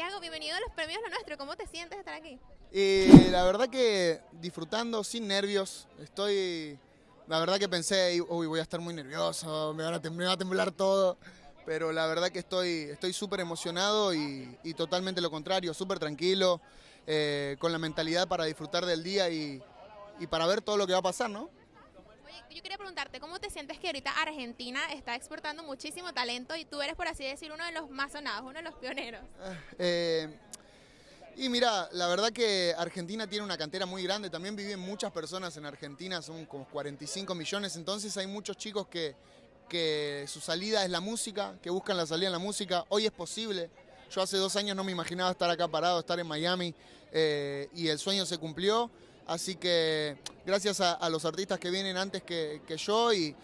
Tiago, bienvenido a los premios Lo Nuestro. ¿Cómo te sientes de estar aquí? Y la verdad que disfrutando, sin nervios. Estoy. La verdad que pensé, uy, voy a estar muy nervioso, me, van a va a temblar todo. Pero la verdad que estoy súper emocionado y, totalmente lo contrario, súper tranquilo, eh, con la mentalidad para disfrutar del día y, y para ver todo lo que va a pasar, ¿no? Yo quería preguntarte, ¿cómo te sientes que ahorita Argentina está exportando muchísimo talento y tú eres, por así decir, uno de los más sonados, uno de los pioneros? Ah, eh, y mira, la verdad que Argentina tiene una cantera muy grande, también viven muchas personas en Argentina, son como 45 millones, entonces hay muchos chicos que, que su salida es la música, que buscan la salida en la música, hoy es posible. Yo hace dos años no me imaginaba estar acá parado, estar en Miami, eh, y el sueño se cumplió. Así que gracias a, los artistas que vienen antes que, yo y,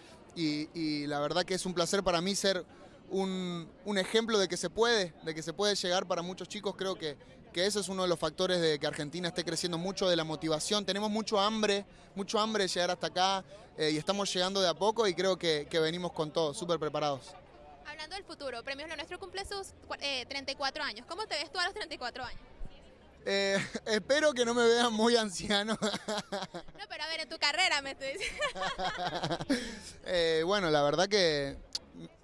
la verdad que es un placer para mí ser un, ejemplo de que se puede, de que se puede llegar para muchos chicos. Creo que, que ese es uno de los factores de que Argentina esté creciendo mucho, de la motivación. Tenemos mucho hambre, mucho hambre de llegar hasta acá eh, y estamos llegando de a poco y creo que, venimos con todo, súper preparados. Hablando del futuro, Premios Lo Nuestro cumple sus 34 eh, años. ¿Cómo te ves tú a los 34 años? Eh, espero que no me vean muy anciano. No, pero a ver, en tu carrera me estoy diciendo. Eh, bueno, la verdad que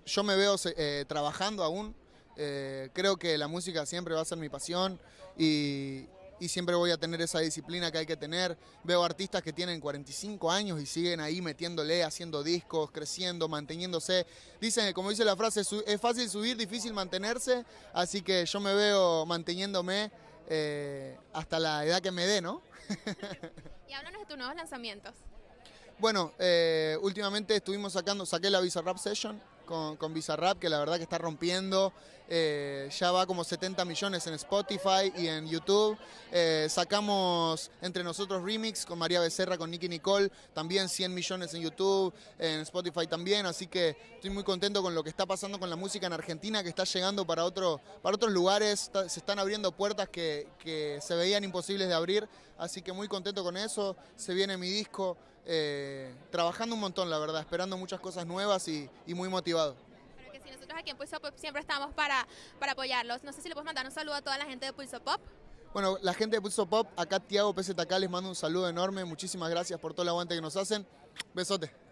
yo me veo eh, trabajando aún. creo que la música siempre va a ser mi pasión y, siempre voy a tener esa disciplina que hay que tener. Veo artistas que tienen 45 años y siguen ahí metiéndole, haciendo discos, creciendo, manteniéndose. Dicen, como dice la frase, es fácil subir, difícil mantenerse, así que yo me veo manteniéndome eh, hasta la edad que me dé, ¿no? y háblanos de tus nuevos lanzamientos. Bueno, eh, últimamente estuvimos sacando, saqué la Visa Rap Session con, con Bizarrap, que la verdad que está rompiendo. Eh, ya va como 70 millones en Spotify y en YouTube. Eh, sacamos entre nosotros remix con María Becerra, con Nicky Nicole, también 100 millones en YouTube, en Spotify también. Así que estoy muy contento con lo que está pasando con la música en Argentina, que está llegando para, otro, para otros lugares. se están abriendo puertas que, que se veían imposibles de abrir. Así que muy contento con eso. Se viene mi disco. Eh, trabajando un montón, la verdad, esperando muchas cosas nuevas y, muy motivado. Pero que si nosotros aquí en Pulso Pop siempre estamos para, para apoyarlos. No sé si le puedes mandar un saludo a toda la gente de Pulso Pop. Bueno, la gente de Pulso Pop, acá Tiago PZK les mando un saludo enorme. Muchísimas gracias por todo el aguante que nos hacen. Besote.